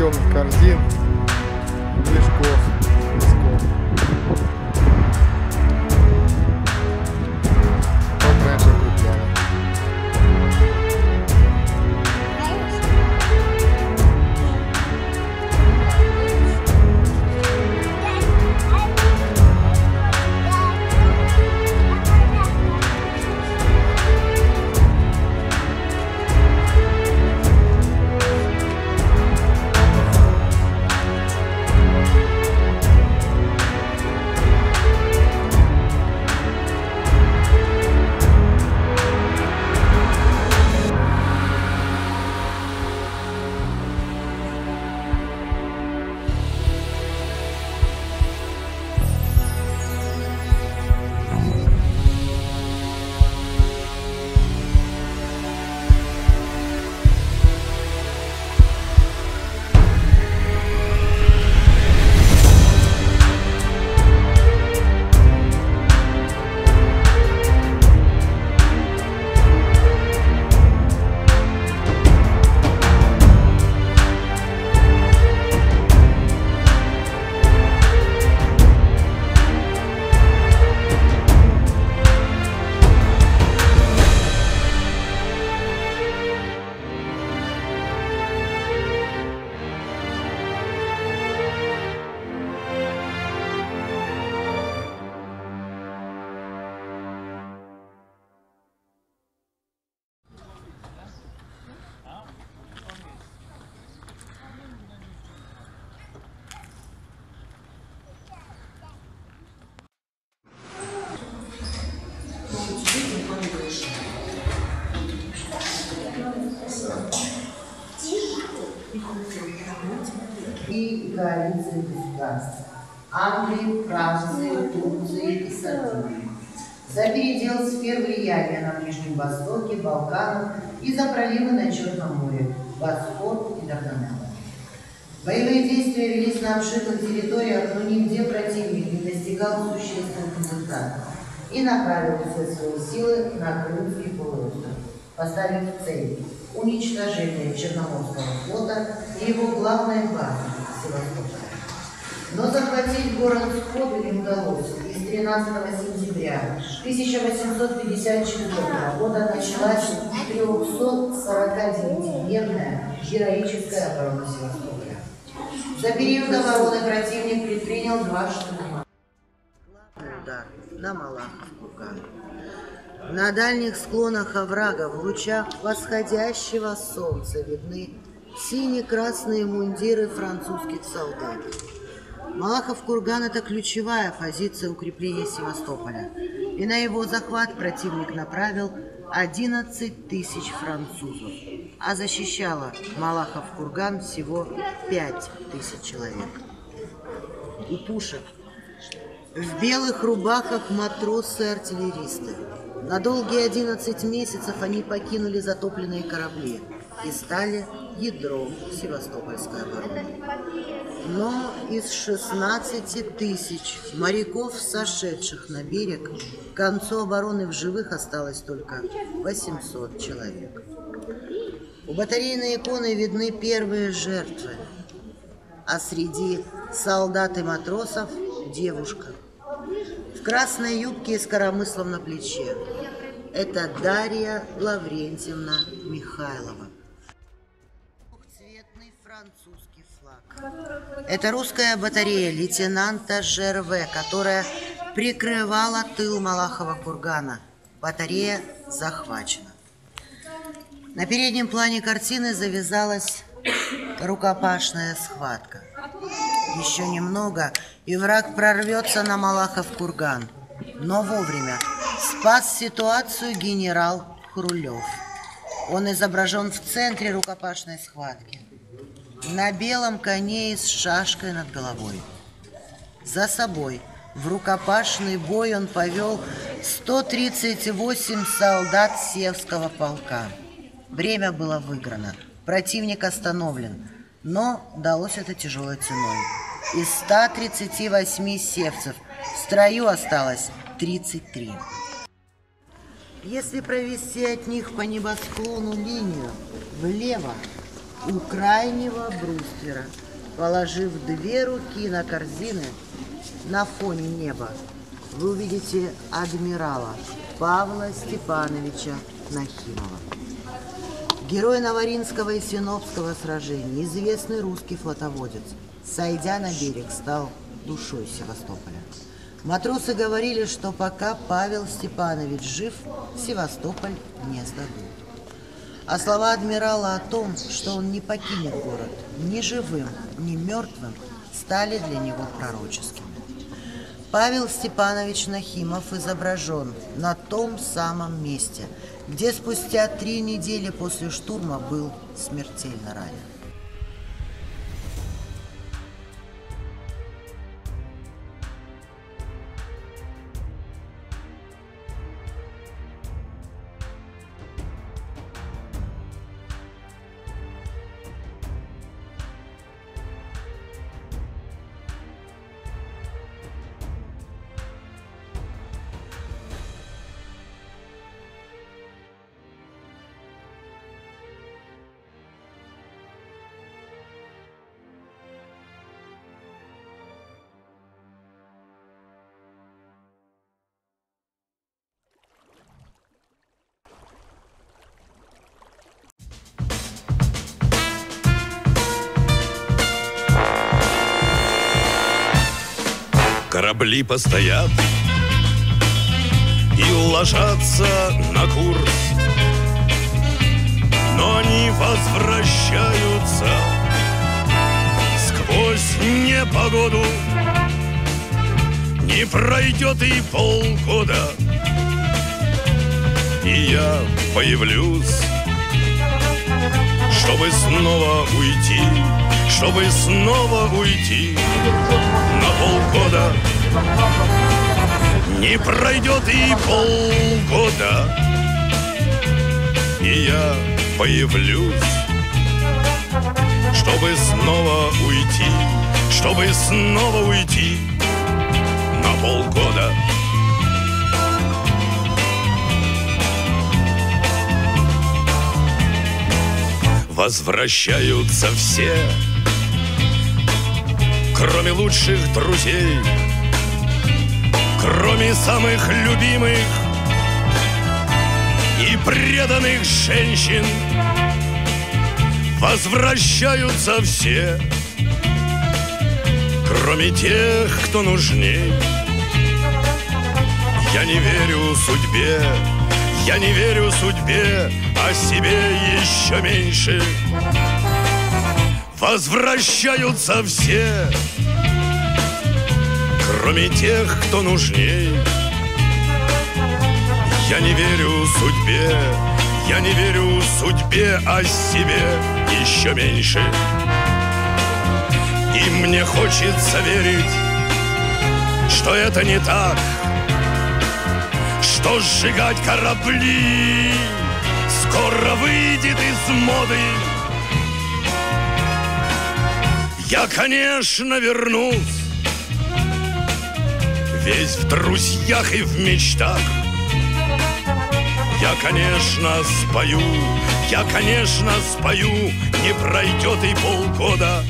Плетеных корзин, мешков, и коалиции государств Англии, Франции, Турции и Сардинии. За передел сфер влияния на Ближнем Востоке, Балканах и за проливы на Черном море, Босфор и Дарданеллы. Боевые действия велись на обширных территориях, но нигде противник не достигал существенных результатов и направил все свои силы на Крымский полуостров, поставив цель уничтожение Черноморского флота и его главной базы Севастополя. Но захватить город сходу не удалось, и с 13 сентября 1854 года началась 349-дневная героическая оборона Севастополя. За период обороны противник предпринял два штурма. На Малахов курган. На дальних склонах оврага в лучах восходящего солнца видны сине-красные мундиры французских солдат. Малахов курган – это ключевая позиция укрепления Севастополя. И на его захват противник направил 11 тысяч французов. а защищало Малахов курган всего пять тысяч человек. У пушек в белых рубахах матросы-артиллеристы. На долгие 11 месяцев они покинули затопленные корабли и стали ядром Севастопольской обороны. Но из 16 тысяч моряков, сошедших на берег, к концу обороны в живых осталось только 800 человек. У батарейной иконы видны первые жертвы, а среди солдат и матросов девушка в красной юбке и с коромыслом на плече. Это Дарья Лаврентьевна Михайлова. Двухцветный французский флаг. Это русская батарея лейтенанта ЖРВ, которая прикрывала тыл Малахова кургана. Батарея захвачена. На переднем плане картины завязалась рукопашная схватка. Еще немного, и враг прорвется на Малахов курган. Но вовремя спас ситуацию генерал Хрулев. Он изображен в центре рукопашной схватки. На белом коне и с шашкой над головой. За собой в рукопашный бой он повел 138 солдат Севского полка. Время было выиграно, противник остановлен, но далось это тяжелой ценой. Из 138 севцев в строю осталось 33. Если провести от них по небосклону линию влево у крайнего бруствера, положив две руки на корзины на фоне неба, вы увидите адмирала Павла Степановича Нахимова. Герой Новоринского и Синопского сражений, известный русский флотоводец, сойдя на берег, стал душой Севастополя. Матросы говорили, что пока Павел Степанович жив, Севастополь не сдадут. А слова адмирала о том, что он не покинет город ни живым, ни мертвым, стали для него пророческими. Павел Степанович Нахимов изображен на том самом месте, где спустя три недели после штурма был смертельно ранен. Корабли постоят и ложатся на курс, но они возвращаются сквозь непогоду. Не пройдет и полгода, и я появлюсь, чтобы снова уйти, чтобы снова уйти на полгода. Не пройдет и полгода, и я появлюсь, чтобы снова уйти, чтобы снова уйти на полгода. Возвращаются все, кроме лучших друзей, кроме самых любимых и преданных женщин. Возвращаются все, кроме тех, кто нужней. Я не верю судьбе, я не верю судьбе, а себе еще меньше. Возвращаются все, кроме тех, кто нужней. Я не верю судьбе, Я не верю судьбе, а себе еще меньше И мне хочется верить, что это не так Что сжигать корабли скоро выйдет из моды Я, конечно, вернусь Весь в друзьях и в мечтах Я, конечно, спою Я, конечно, спою Не пройдет и полгода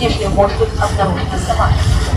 нежели может быть обнаружена сама.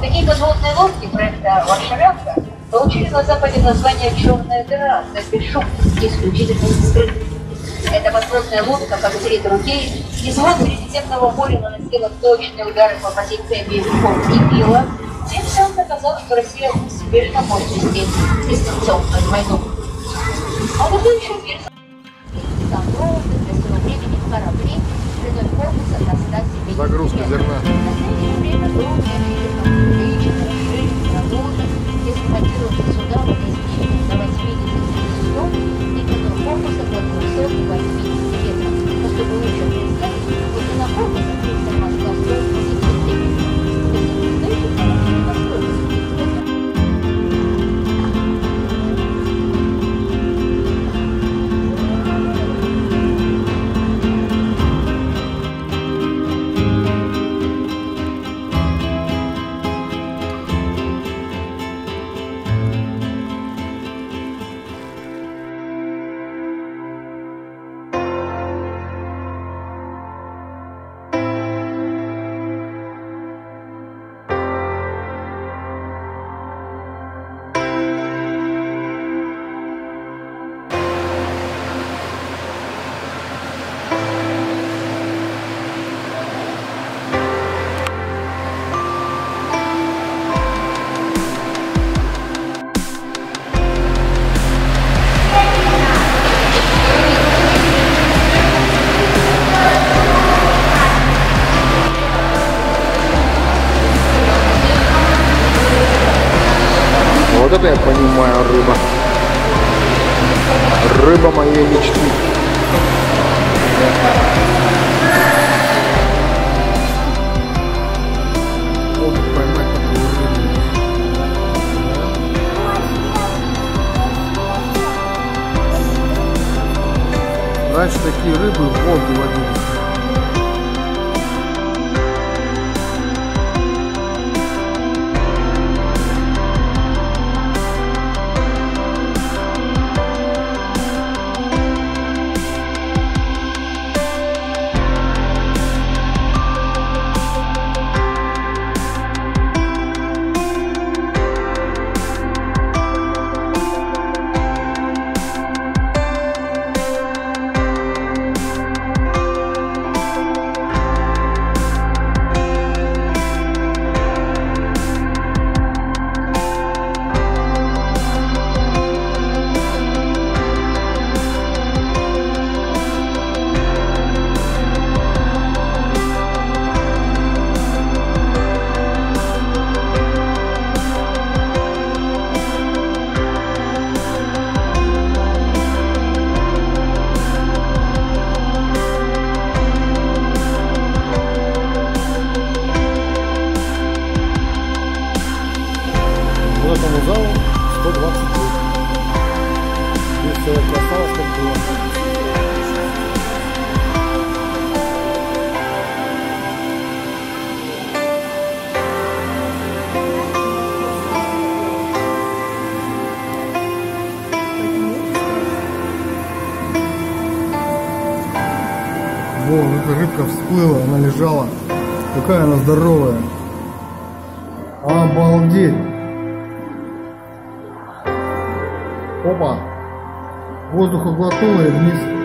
Такие подводные лодки проекта «Варшавянка» получили на Западе название «Черная дыра» за бесшумность и исключительность скрытность. Эта подводная лодка, как три другие, из вод Средиземного моря наносила точные удары по позициям боевиков и била, тем самым доказал, что Россия успешно может вести дистанционную войну. А вот это еще мир для своего времени корабли длиной корпуса до 170 Загрузка зерна. В настоящее время значительно увеличен, расширен, продолжен, эксплуатируются суда водоизмещением до рыбка всплыла, она лежала. Какая она здоровая. Обалдеть. Опа. Воздуха глотнула и вниз.